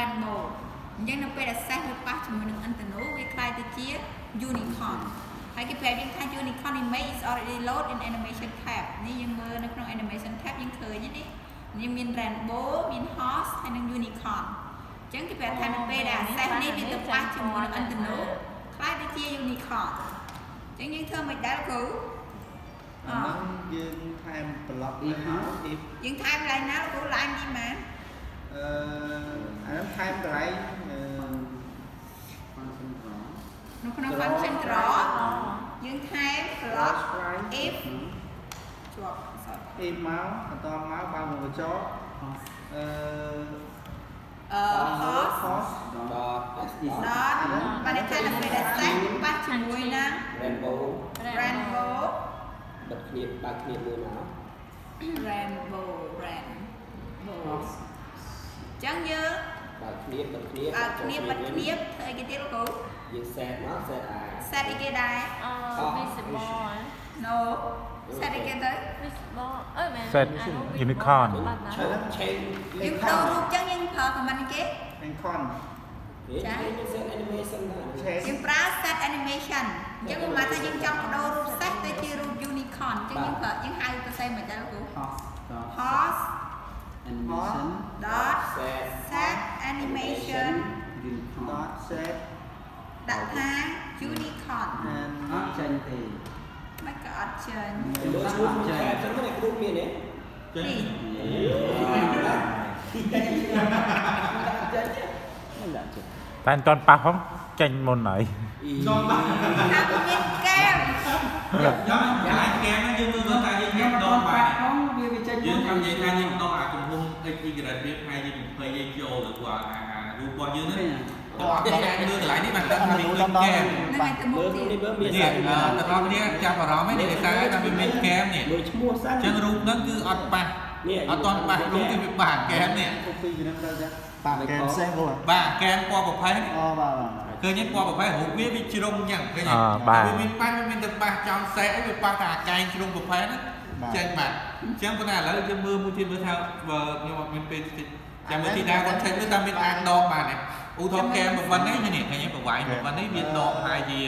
rainbow អញ្ចឹងនៅពេលដែលសេះវាប៉ះជាមួយនឹង Intino វាคล้ายទៅជា unicorn ហើយគេប្រាប់យើងថា unicorn image is already load in animation tab នេះយើងមើលនៅក្នុង animation tab យើងឃើញនេះនេះមាន rainbow មាន horse ហើយនិង unicorn អញ្ចឹងគេប្រាប់ថានៅពេលដែលសេះនេះវាទៅប៉ះជាមួយនឹង Intino คล้ายទៅជា unicorn អញ្ចឹងយើងធ្វើមិនដែរគ្រូ អាហ្នឹងយើងថែមប្លុកទៅហើយ if យើងថែមកន្លែងណាលោកគ្រូឡាញនេះម៉ាន អឺអាហ្នឹងថែ មកន្លែងអឺនៅក្នុង function draw យើងថែម block if ជាប់អក្សរ if មកបន្តមកបើមកបញ្ចោអឺអឺ host host dot dot បានន័យថានៅពេលដែល set ប៉ះជាមួយនឹង rainbow rainbow បិទគ្នាបើកគ្នាមួយមក rainbow rainbow អញ្ចឹងយើងបើក គ្នាបិទគ្នាអើគ្នាបិទគ្នាធ្វើអីគេទៀតលោកគ្រូយើង set មក set អា set អីគេដែរអឺ visible ហ៎ no set អីគេទៅ visible អឺមែន Set អានោះ unicorn visible បាត់ណាឆេនឆេនយើងប្ដូររូបអញ្ចឹងយើងប្រើ comment គេ Lincoln គេយើង set animation ដែរ change យើងប្រើ set animation អញ្ចឹងមកថាយើងចង់បដូររូប set ទៅជារូប unicorn អញ្ចឹងយើងប្រើយើងហៅទៅសេមិនដែរលោកគ្រូ horse animation dot set set animation unicorn dot set ដាក់ថា unicorn and អត់ចេញទេមិនក៏អត់ចេញលើឈ្មោះ set ចឹងហ្នឹងគ្រូមានទេនេះមិនដាក់ចិត្តតែមិនតន់ប៉ះផងចេញមុនហើយថាវាមានកែមយ៉ាងយ៉ាងកែហ្នឹងយើងមើលមើលថាយើងយកដងបាយ ផង វាវាចេញយើងថានិយាយថាយើងដកអាទំហំ x y វាថ្ងៃយើង20យើងចូលទៅព្រោះអាអារូបរបស់យើងហ្នឹងតោះអត់ទេអាចមើលកន្លែងនេះបានដឹងថាវាមានកែមនឹងឲ្យទៅមុមើខលទៀតនេះមើលមាននេះ set អឺតើបងនេះចាប់អារម្មណ៍ឯងនេះគេថាវាមានកែមនេះមើលឈ្មោះសិនអញ្ចឹងរូបហ្នឹងគឺអត់ប៉ះនេះអត់តន់ប៉ះរូបគឺវាប៉ះកែមនេះ copy ពីហ្នឹងទៅចាបាទកែផ្សេងព្រោះបាទកែមពណ៌ប្រផេះនេះអូបាទបាទឃើញទេពណ៌ប្រផេះរូបវាវាជ្រុងអញ្ចឹងឃើញទេអឺបាទវាមានប៉ះវាមានទៅប៉ះចំសេះអីវាប៉ះតែអាកែងជ្រុងប្រផេះហ្នឹង ចេញបាទអញ្ចឹងប៉ុន្តែឥឡូវយើងមើលមួយទៀតមើលថាបើខ្ញុំអត់មានពេលតិចចាំមើលទីដែរគាត់ឆែកមើលថាមានអាចដកបានទេឧទាហរណ៍កែមប៉ុណ្ណេះនេះឃើញទេប្រវាយប៉ុណ្ណេះវាដកប្រហែលជា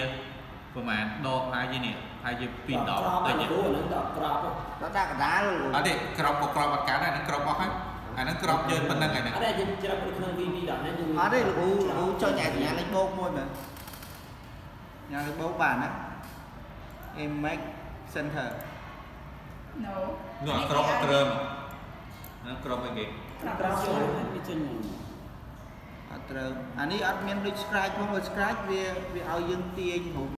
ប្រហែលដកប្រហែលជានេះប្រហែលជា2ដកក្របទៅអានេះគ្រូហ្នឹងដកក្របដល់ដាក់កដាលអត់ទេក្របក៏ក្របអត់កើតដែរហ្នឹងក្របអស់ហើយអាហ្នឹងក្របយើងប៉ុណ្ណឹងហើយហ្នឹងអត់ដែរយើងច្រឹបនៅក្នុង VB ដកហ្នឹងយើងអត់ទេលោកគ្រូលោកគ្រូចុចអាសញ្ញាលេខបូកមួយមើលញ៉ាំលេខបូកបានណា image center no នោះអាក្របអត់ក្រើមហ្នឹងក្របអីគេក្របចូលវាចេញមកអត់ត្រូវអានេះអត់មានដូច scratch ផងបើ scratch វាវាឲ្យយើងទាញរូប